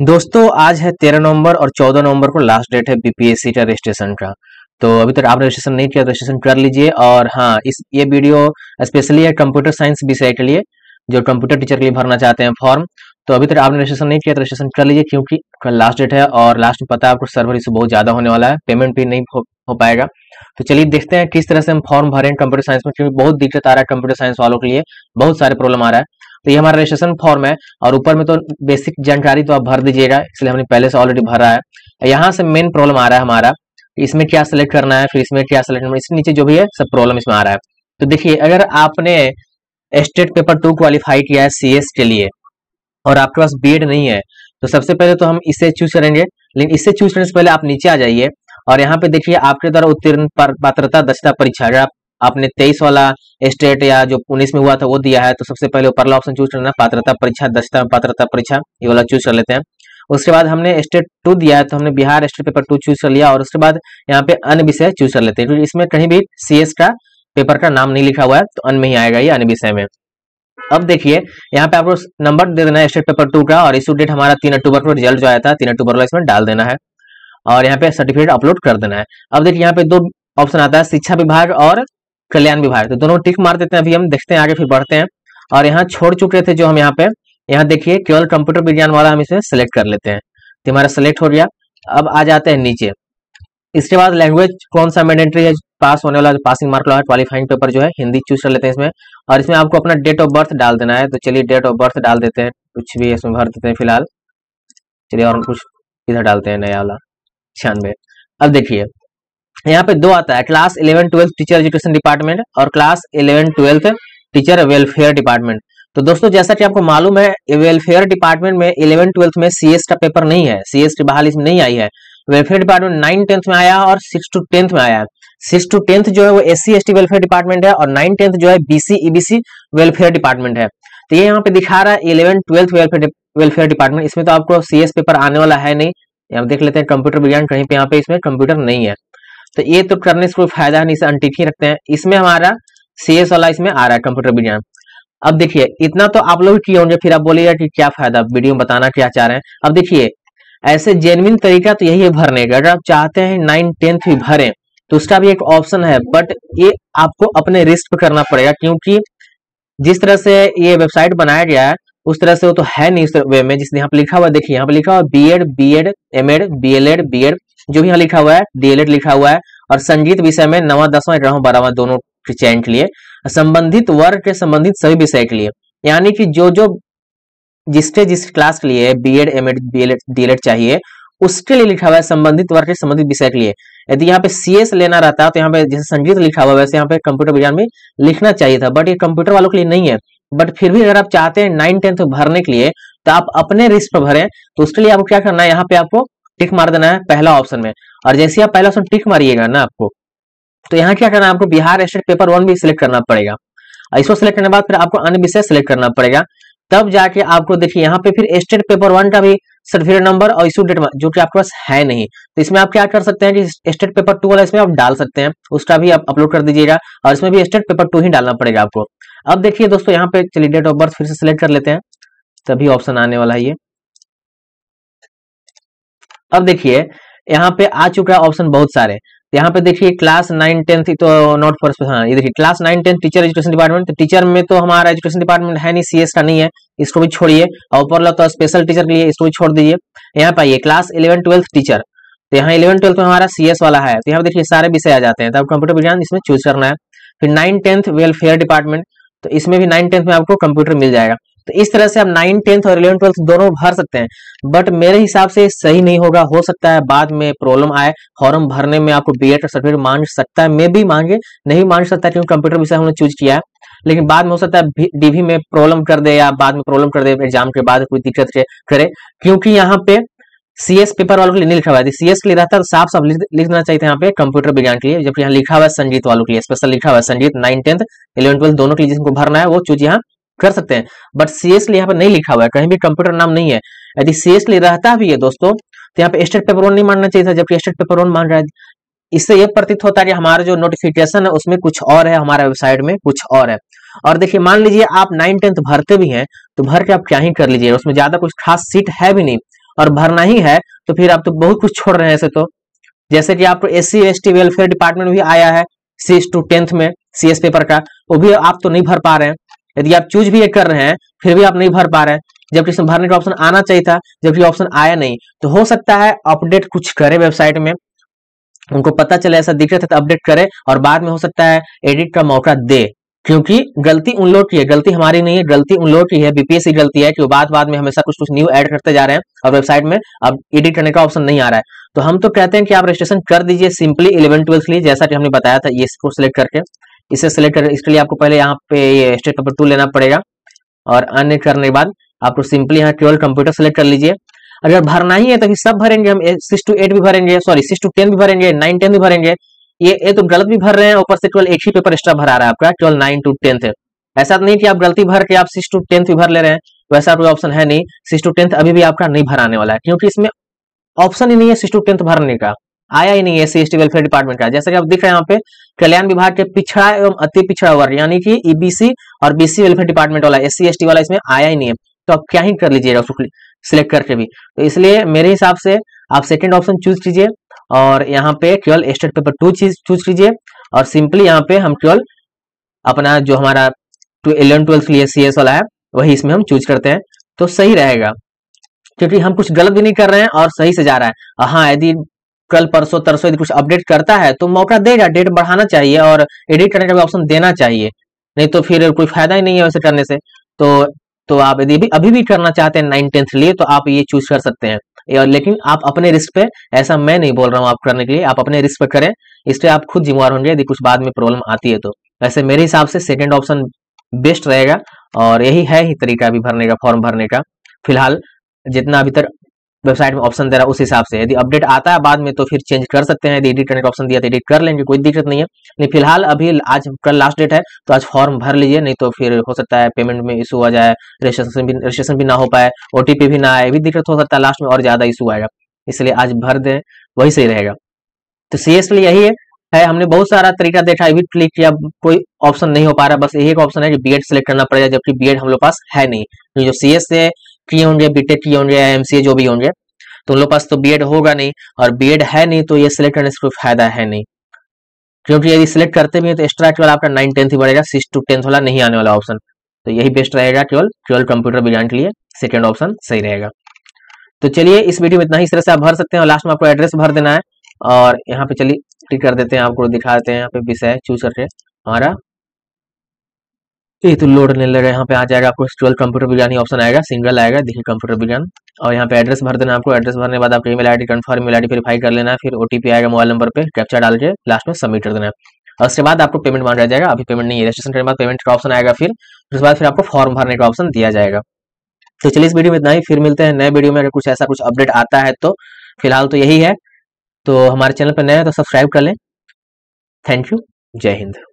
दोस्तों आज है तेरह नवंबर और चौदह नवंबर को लास्ट डेट है बीपीएससी का रजिस्ट्रेशन का। तो अभी तक आप रजिस्ट्रेशन नहीं किया रजिस्ट्रेशन कर लीजिए और हाँ इस ये वीडियो स्पेशली है कंप्यूटर साइंस विषय के लिए जो कंप्यूटर टीचर के लिए भरना चाहते हैं फॉर्म तो अभी तक आपने रजिस्ट्रेशन नहीं किया तो रजिस्ट्रेशन कर लीजिए क्योंकि कल लास्ट डेट है और लास्ट में पता है आपको सर्वर इशू बहुत ज़्यादा होने वाला है पेमेंट भी नहीं हो, हो पाएगा। तो चलिए देखते हैं किस तरह से हम फॉर्म भरें कंप्यूटर साइंस में क्योंकि बहुत दिक्कत आ रहा है कंप्यूटर साइंस वालों के लिए बहुत सारे प्रॉब्लम आ रहा है। तो ये हमारा रजिस्ट्रेशन फॉर्म है और ऊपर में तो बेसिक जानकारी तो आप भर दीजिएगा, इसलिए हमने पहले से ऑलरेडी भरा है। यहाँ से मेन प्रॉब्लम आ रहा है हमारा इसमें क्या सेलेक्ट करना है, फिर इसमें क्या सेलेक्ट करना है, इसके नीचे जो भी है, सब प्रॉब्लम इसमें आ रहा है। तो देखिए, अगर आपने स्टेट पेपर टू क्वालिफाई किया है सीएस के लिए, और आपके पास बी नहीं है तो सबसे पहले तो हम इसे चूज़ करेंगे। लेकिन इससे चूज़ करने से पहले आप नीचे आ जाइए, और यहाँ पे देखिए, आपके द्वारा उत्तीर्ण पात्रता दक्षता परीक्षा, अगर आप आपने तेईस वाला स्टेट या जो उन्नीस में हुआ था वो दिया है तो सबसे पहले ऊपर ऑप्शन चूज़ करना, पात्रता परीक्षा दक्षता पात्रता परीक्षा, ये वाला चूज़ कर लेते हैं। उसके बाद हमने स्टेट टू दिया है तो हमने Bihar state paper two choose कर लिया और उसके बाद यहाँ पे अन्य विषय चूज़ कर लेते हैं, क्योंकि इसमें कहीं भी सीएस का पेपर का नाम नहीं लिखा हुआ है तो अन्य में ही आएगा ये अन्य विषय में। अब देखिए, यहाँ पे आपको नंबर दे देना है स्टेट पेपर टू का, और इशू डेट हमारा तीन अक्टूबर को रिज़ल्ट जो आया था, तीन अक्टूबर को इसमें डाल देना है। और यहाँ पे सर्टिफिकेट अपलोड कर देना है। अब देखिए, यहाँ पे दो ऑप्शन आता है, शिक्षा विभाग और कल्याण विभाग। तो दोनों टिक मार देते हैं, अभी हम देखते हैं आगे फिर बढ़ते हैं। और यहाँ छोड़ चुके थे जो हम यहाँ पे, यहाँ देखिए केवल कंप्यूटर विज्ञान वाला हम इसे सेलेक्ट कर लेते हैं। तो हमारा सेलेक्ट हो गया। अब आ जाते हैं नीचे। इसके बाद लैंग्वेज कौन सा मैंडेटरी है पास होने वाला पासिंग मार्क वाला क्वालिफाइंग पेपर जो है, हिंदी चूज़ कर लेते हैं इसमें। और इसमें आपको अपना डेट ऑफ़ बर्थ डाल देना है। तो चलिए डेट ऑफ़ बर्थ डाल देते हैं। कुछ भी इसमें भर देते हैं फ़िलहाल। चलिए और कुछ इधर डालते हैं नया वाला। छियानवे अब देखिए। यहाँ पे दो आता है class eleven twelfth teacher education department और class eleven twelfth teacher welfare department तो दोस्तों, जैसा कि आपको मालूम है वेलफेयर डिपार्टमेंट में इलेवन ट्वेल्थ में सीएस का पेपर नहीं है सीएस की बहाली इसमें नहीं आई है। वेलफेयर डिपार्टमेंट नाइन टेंथ में आया और सिक्स टू टेंथ में आया। सिक्स टू टेंथ जो है वो एस सी वेलफेयर डिपार्टमेंट है और नाइन टेंथ जो है बीसी ईबीसी वेलफेयर डिपार्टमेंट है। तो ये यहाँ पे दिखा रहा है eleven twelfth welfare welfare department इसमें तो आपको सीएस पेपर आने वाला है नहीं। यहाँ देख लेते हैं कंप्यूटर विज्ञान कहीं पे, यहाँ पे इसमें कंप्यूटर नहीं है। तो ये तो करने से कोई फ़ायदा नहीं, इसे अनटिक ही रखते हैं। इसमें हमारा सी एस वाला इसमें आ रहा है कंप्यूटर विज्ञान। अब देखिए, इतना तो आप लोग किए होंगे, फिर आप बोलिएगा कि क्या फ़ायदा, वीडियो में बताना क्या चाह रहे हैं। अब देखिए, ऐसे जेनविन तरीका तो यही है भरने का। अगर आप चाहते हैं नाइन टेंथ भी भरें तो उसका भी एक ऑप्शन है बट ये आपको अपने रिस्क पे करना पड़ेगा, क्योंकि जिस तरह से ये वेबसाइट बनाया गया है, उस तरह से वो तो है नहीं उस वे में। जिसने यहाँ पे लिखा हुआ देखिए, यहाँ पे लिखा हुआ B Ed B Ed M Ed B L Ed B Ed जो भी यहाँ लिखा हुआ है डीएलएड लिखा हुआ है, और संगीत विषय में नवा, दसवां ग्यारहवा, बारहवा दोनों चयन के लिए, संबंधित वर्ग के संबंधित सभी विषय के लिए। यानी कि जो जो जिसके जिस क्लास के लिए B Ed M Ed B Ed चाहिए, उसके लिए लिखा हुआ है संबंधित वर्ग के संबंधित विषय के लिए। यदि यहाँ पे सी एस लेना रहता है तो यहाँ पे जैसे संगीत लिखा हुआ है, वैसे यहाँ पे कंप्यूटर विज्ञान में लिखना चाहिए था बट ये कंप्यूटर वालों के लिए नहीं है। बट फिर भी अगर आप चाहते हैं नाइन टेंथ भरने के लिए तो आप अपने रिस्क पर भरें तो उसके लिए आपको क्या करना है, यहाँ पे आपको टिक मार देना है पहला ऑप्शन में। और जैसे आप पहला ऑप्शन टिक मारिएगा ना आपको तो यहाँ क्या करना है आपको, बिहार स्टेट पेपर वन भी सिलेक्ट करना पड़ेगा। इसको सिलेक्ट करने बाद फिर आपको अन्य विषय सिलेक्ट करना पड़ेगा। तब जाके आपको देखिए, यहाँ पे फिर स्टेट पेपर वन का भी सर्टिफिकेट नंबर और इशू डेट जो कि आपके पास है नहीं। तो इसमें आप क्या कर सकते हैं कि स्टेट पेपर टू वाला इसमें आप डाल सकते हैं, उसका भी आप अपलोड कर दीजिएगा और इसमें भी स्टेट पेपर टू ही डालना पड़ेगा आपको। अब देखिए दोस्तों, यहाँ पे चलिए डेट ऑफ़ बर्थ फिर से सिलेक्ट कर लेते हैं। तभी ऑप्शन आने वाला है ये। अब देखिए, यहाँ पे आ चुका है ऑप्शन बहुत सारे। यहाँ पे देखिए क्लास नाइन टेंथ तो नॉट फॉर हाँ ये देखिए class nine tenth teacher education department तो टीचर में तो हमारा एजुकेशन डिपार्टमेंट है नहीं सीएस का नहीं है, इसको भी छोड़िए। और ऊपर तो स्पेशल टीचर के लिए इसको भी छोड़ दीजिए। यहाँ पे आइए क्लास इलेवन ट्वेल्थ टीचर तो यहाँ इलेवन ट्वेल्थ में हमारा सीएस वाला है। तो यहाँ देखिए, सारे विषय आ जाते हैं। तो कंप्यूटर विज्ञान इसमें चूज़ करना है। फिर नाइन टेंथ वेलफेयर डिपार्टमेंट तो इसमें भी नाइन टेंथ में आपको कंप्यूटर मिल जाएगा। तो इस तरह से आप नाइन टेंथ और इलेवन ट्वेल्थ दोनों भर सकते हैं। बट मेरे हिसाब से सही नहीं होगा, हो सकता है बाद में प्रॉब्लम आए फॉर्म भरने में आपको बी एड सर्टिफिकेट मांग सकता है, मे भी मांगे, नहीं मांग सकता क्योंकि कंप्यूटर विषय हमने चूज़ किया है। लेकिन बाद में हो सकता है डीवी में प्रॉब्लम कर दे या बाद में प्रॉब्लम कर दे एग्ज़ाम के बाद कोई दिक्कत करे। क्योंकि यहाँ पे सीएस पेपर वालों के लिए लिखा हुआ है। सीएस के लिए रहता तो साफ़ साफ़ लिखना चाहिए यहाँ पे कंप्यूटर विज्ञान के लिए, जबकि यहाँ लिखा हुआ है संगीत वालों के लिए स्पेशल लिखा हुआ है संगीत नाइन टेंथ इलेवन ट्वेल्थ दोनों के लिए जिनको भरना है, वो चूज़ यहाँ कर सकते हैं। बट सीएस लिए यहाँ पर नहीं लिखा हुआ है, कहीं भी कंप्यूटर नाम नहीं है। यदि सीएस लिए रहता भी है दोस्तों तो यहाँ पे स्टेट पेपर वन नहीं मानना चाहिए था, जबकि स्टेट पेपर वन मान रहा है। इससे यह प्रतीत होता है कि हमारा जो नोटिफिकेशन है, उसमें कुछ और है, हमारा वेबसाइट में कुछ और है। और देखिए, मान लीजिए आप नाइन टेंथ भरते भी हैं तो भर के आप क्या ही कर लीजिए, उसमें ज़्यादा कुछ खास सीट है भी नहीं। और भरना ही है तो फिर आप तो बहुत कुछ छोड़ रहे हैं ऐसे तो। जैसे कि आप S C S T welfare department भी आया है सीएस टू टेंथ में सी एस पेपर का, वो भी आप तो नहीं भर पा रहे हैं। यदि आप चूज़ भी ये कर रहे हैं, फिर भी आप नहीं भर पा रहे हैं। जबकि इसमें भरने का ऑप्शन आना चाहिए था जबकि ऑप्शन आया नहीं तो हो सकता है अपडेट कुछ करे वेबसाइट में, उनको पता चले ऐसा रहा था तो अपडेट करे और बाद में हो सकता है एडिट का मौका दे। क्योंकि गलती उन लोग की है, गलती हमारी नहीं है, गलती उन लोग की है बीपीएससी गलती है कि वो बाद बाद में हमेशा कुछ कुछ न्यू ऐड करते जा रहे हैं और वेबसाइट में अब एडिट करने का ऑप्शन नहीं आ रहा है। तो हम तो कहते हैं कि आप रजिस्ट्रेशन कर दीजिए सिंपली इलेवन ट्वेल्थ लिए, जैसा कि हमने बताया था, ये इसको सिलेक्ट करके। इसे सिलेक्ट कर, इसके लिए आपको पहले यहाँ पे ये स्टेट पेपर टू लेना पड़ेगा। और अन्य करने के बाद आपको सिंपली यहाँ ट्वेल्व कंप्यूटर सेलेक्ट कर लीजिए। अगर भरना ही है तो सब भरेंगे हम सिक्स टू एट भी भरेंगे सॉरी सिक्स टू टेन भी भरेंगे नाइन टेन भी भरेंगे। ये ये तो गलत भी भर रहे हैं, ऊपर से ट्वेल्व एक ही पेपर एक्स्ट्रा भरा रहा है आपका ट्वेल्व नाइन टू टेंथ ऐसा नहीं कि आप गलती भर के आप सिक्स टू टेंथ भी भर ले रहे हैं, वैसा कोई ऑप्शन है नहीं। सिक्स टू टेंथ अभी भी आपका नहीं भराने वाला है, क्योंकि इसमें ऑप्शन ही नहीं है सिक्स टू टेंथ भरने का। आया ही नहीं है सी एस वेलफेयर डिपार्टमेंट का। जैसे कि आप दिख रहे हैं यहाँ पे, कल्याण विभाग के पिछड़ा एवं अति पिछड़ा वर्ग, यानी कि ईबीसी और बीसी वेलफेयर डिपार्टमेंट वाला एस सी वाला इसमें आया ही नहीं है। तो आप क्या ही कर लीजिएगा उसको सिलेक्ट करके भी। तो इसलिए मेरे हिसाब से आप सेकेंड ऑप्शन चूज़ कीजिए और यहाँ पे केवल स्टेट पेपर टू चीज़ चूज़ कीजिए और सिंपली यहाँ पे हम केवल अपना जो हमारा इलेवन ट्वेल्थ लिए सी एस वाला है, वही इसमें हम चूज़ करते हैं। तो सही रहेगा। क्योंकि हम कुछ गलत भी नहीं कर रहे हैं और सही से जा रहा है। हाँ यदि कल परसों तरसों यदि कुछ अपडेट करता है तो मौका देगा डेट बढ़ाना चाहिए और एडिट करने का भी ऑप्शन देना चाहिए। नहीं तो फिर कोई फ़ायदा ही नहीं है वैसे करने से। तो तो आप यदि भी अभी भी करना चाहते हैं नाइन टेंथ लिए तो आप ये चूज़ कर सकते हैं। और लेकिन आप अपने रिस्क पे, ऐसा मैं नहीं बोल रहा हूँ आप करने के लिए, आप अपने रिस्क पे करें। इससे आप खुद जिम्मेवार होंगे, यदि कुछ बाद में प्रॉब्लम आती है तो। वैसे मेरे हिसाब से सेकेंड ऑप्शन बेस्ट रहेगा और यही है ही तरीका अभी भरने का फॉर्म भरने का। फ़िलहाल जितना अभी तक वेबसाइट में ऑप्शन दे रहा है, उस हिसाब से। यदि अपडेट आता है बाद में तो फिर चेंज कर सकते हैं। यदि एडिट करने का ऑप्शन दिया तो एडिट कर लेंगे, कोई दिक्कत नहीं है। नहीं, फ़िलहाल अभी आज कल लास्ट डेट है तो आज फॉर्म भर लीजिए, नहीं तो फिर हो सकता है पेमेंट में इशू आ जाए रजिस्ट्रेशन भी रजिस्ट्रेशन भी ना हो पाए ओटीपी भी ना आए, भी दिक्कत हो सकता है लास्ट में और ज़्यादा इशू आएगा। इसलिए आज भर दें, वही सही रहेगा। तो सी एस यही है है, हमने बहुत सारा तरीका देखा है क्लिक किया, कोई ऑप्शन नहीं हो पा रहा, बस यही एक ऑप्शन है कि बीएड सेलेक्ट करना पड़ेगा, जबकि बीएड हम लोग पास है नहीं। जो सी एस किए होंगे बीटेक किए होंगे एम जो भी होंगे तो उन लोग पास तो बीएड होगा नहीं, और बीएड है नहीं तो ये सिलेक्ट करने से कोई फ़ायदा है नहीं। क्योंकि यदि सिलेक्ट करते भी हैं तो एक्स्ट्रा केवल आपका नाइन टेंथ ही बढ़ेगा सिक्स टू टेंथ वाला नहीं आने वाला ऑप्शन तो यही बेस्ट रहेगा केवल केवल कंप्यूटर विज्ञान के लिए सेकेंड ऑप्शन सही रहेगा। तो चलिए, इस वीडियो में इतना ही, इस से आप भर सकते हैं, और लास्ट में आपको एड्रेस भर देना है, और यहाँ पे चलिए क्लिक कर देते हैं, आपको दिखा देते हैं, यहाँ पे विषय चूज़ करके, हमारा ये तो लोड नहीं लगा, यहाँ पे आ जाएगा आपको ट्वेल्व कंप्यूटर विज्ञान ऑप्शन आएगा सिंगल आएगा देखिए कंप्यूटर विज्ञान और यहाँ पे एड्रेस भर देना आपको एड्रेस भरने के बाद आपको email ID confirm email ID verify कर लेना, फिर ओटीपी आएगा मोबाइल नंबर पे कैप्चा डाल के लास्ट में सबमिट कर देना। है और उसके बाद आपको पेमेंट मान जाएगा, अभी पेमेंट नहीं है रजिस्ट्रेशन करने के बाद पेमेंट का ऑप्शन आएगा फिर, उसके बाद फिर आपको फॉर्म भरने का ऑप्शन दिया जाएगा। तो चलिए इस वीडियो में इतना ही, फिर मिलते हैं नए वीडियो में, अगर कुछ ऐसा कुछ अपडेट आता है तो। फ़िलहाल तो यही है। तो हमारे चैनल पर नए हैं तो सब्सक्राइब कर लें। थैंक यू जय हिंद